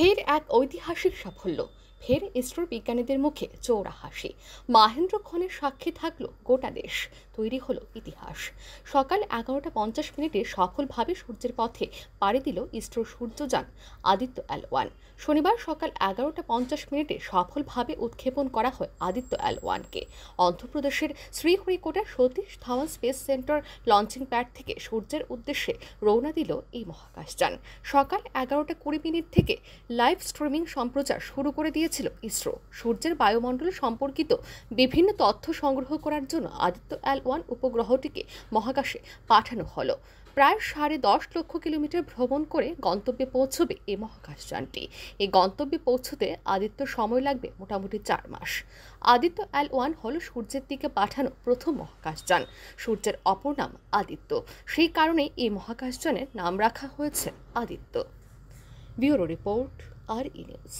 ফের এক ঐতিহাসিক সাফল্য। ফের ইসরোর বিজ্ঞানীদের মুখে চৌড়া হাসি। মাহেন্দ্র খনের সাক্ষী থাকল গোটা দেশ। তৈরি হলো ইতিহাস। সকাল এগারোটা পঞ্চাশ মিনিটে সফলভাবে সূর্যের পথে পাড়ি দিল ইসরোর সূর্যযান আদিত্য এল ওয়ান। শনিবার সকাল এগারোটা পঞ্চাশ মিনিটে সফলভাবে উৎক্ষেপণ করা হয় আদিত্য এল ওয়ানকে। অন্ধ্রপ্রদেশের শ্রীহরিকোটার Satish Dhawan space centre launching pad থেকে সূর্যের উদ্দেশ্যে রওনা দিল এই মহাকাশযান। সকাল এগারোটা কুড়ি মিনিট থেকে লাইভ স্ট্রিমিং সম্প্রচার শুরু করে দিয়েছিল ইসরো। সূর্যের বায়ুমণ্ডল সম্পর্কিত বিভিন্ন তথ্য সংগ্রহ করার জন্য আদিত্য এল ওয়ান উপগ্রহটিকে মহাকাশে পাঠানো হলো। প্রায় সাড়ে দশ লক্ষ কিলোমিটার ভ্রমণ করে গন্তব্যে পৌঁছবে এই মহাকাশযানটি এই গন্তব্যে পৌঁছতে আদিত্য সময় লাগবে মোটামুটি চার মাস। আদিত্য এল ওয়ান হল সূর্যের দিকে পাঠানো প্রথম মহাকাশযান সূর্যের অপর নাম আদিত্য। সেই কারণে এই মহাকাশযানের নাম রাখা হয়েছে Aditya. Bureau report R E news